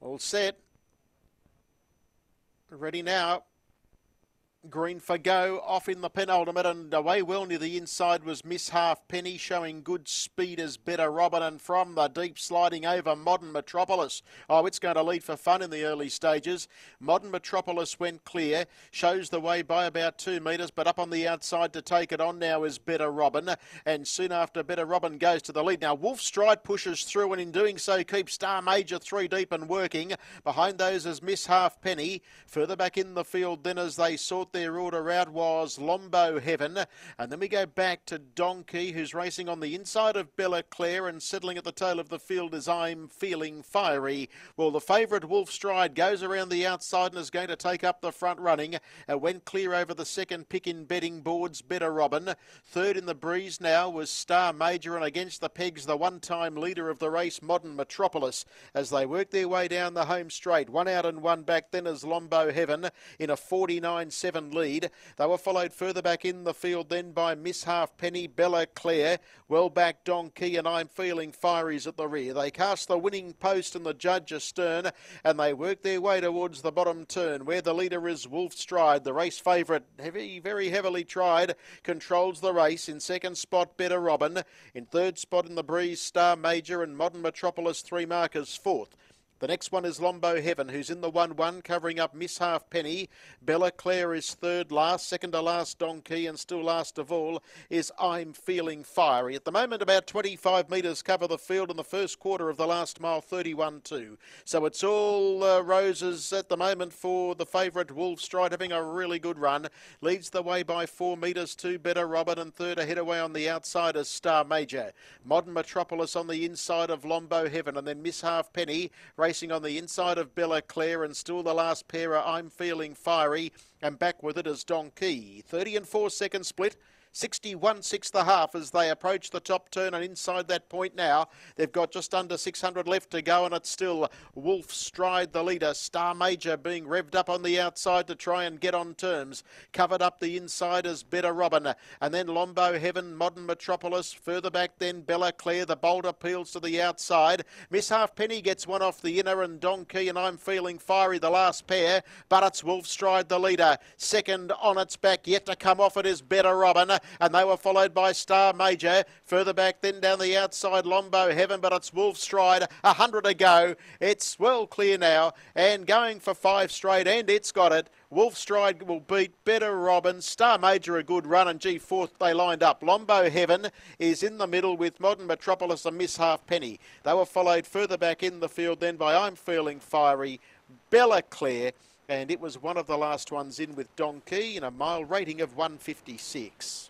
All set. Ready now. Green for go, off in the penultimate and away well near the inside was Miss Half Penny showing good speed as better Robin and from the deep sliding over Modern Metropolis. Oh, it's going to lead for fun in the early stages. Modern Metropolis went clear, shows the way by about two metres, but up on the outside to take it on now is Better Robin and soon after Better Robin goes to the lead. Now Wolf Stride pushes through and in doing so keeps Star Major three deep and working. Behind those is Miss Half Penny. Further back in the field then as they sort their order out was Lombo Heaven. And then we go back to Donkey, who's racing on the inside of Bella Claire and settling at the tail of the field as I'm feeling fiery. Well, the favourite Wolf Stride goes around the outside and is going to take up the front running. Uh, went clear over the second pick in betting boards, Better Robin. Third in the breeze now was Star Major and against the pegs, the one-time leader of the race, Modern Metropolis, as they work their way down the home straight. One out and one back then is Lombo Heaven in a 49-7 lead. They were followed further back in the field then by Miss Half Penny, Bella Clare, well back Donkey, and I'm feeling Fieries at the rear. They cast the winning post and the judge astern, and they work their way towards the bottom turn where the leader is Wolf Stride, the race favourite, heavy, very heavily tried, controls the race. In second spot, Better Robin. In third spot in the breeze, Star Major and Modern Metropolis, three markers fourth. The next one is Lombo Heaven, who's in the 1 1, covering up Miss Half Penny. Bella Claire is third last, second to last Donkey, and still last of all is I'm Feeling Fiery. At the moment, about 25 metres cover the field in the first quarter of the last mile, 31 2. So it's all uh, roses at the moment for the favourite Wolf Stride, having a really good run. Leads the way by four metres, two Better Robin, and third ahead away on the outside is Star Major. Modern Metropolis on the inside of Lombo Heaven, and then Miss Half Penny racing on the inside of Bella Claire and still the last pair I'm Feeling Fiery and back with it is Donkey. 30 and 4 second split. 61 6 the half as they approach the top turn and inside that point now. They've got just under 600 left to go and it's still Wolf Stride the leader. Star Major being revved up on the outside to try and get on terms. Covered up the inside as Better Robin and then Lombo Heaven, Modern Metropolis. Further back then Bella Claire. The boulder peels to the outside. Miss Halfpenny gets one off the inner and Donkey and I'm feeling fiery the last pair. But it's Wolf Stride the leader. Second on its back yet to come off it is Better Robin and they were followed by Star Major. Further back, then down the outside, Lombo Heaven, but it's Wolf Stride. A hundred to go. It's well clear now, and going for five straight, and it's got it. Wolf Stride will beat Better Robin. Star Major a good run, and G fourth they lined up. Lombo Heaven is in the middle with Modern Metropolis and Miss Half Penny. They were followed further back in the field then by I'm Feeling Fiery, Bella Claire, and it was one of the last ones in with Donkey in a mile rating of 156.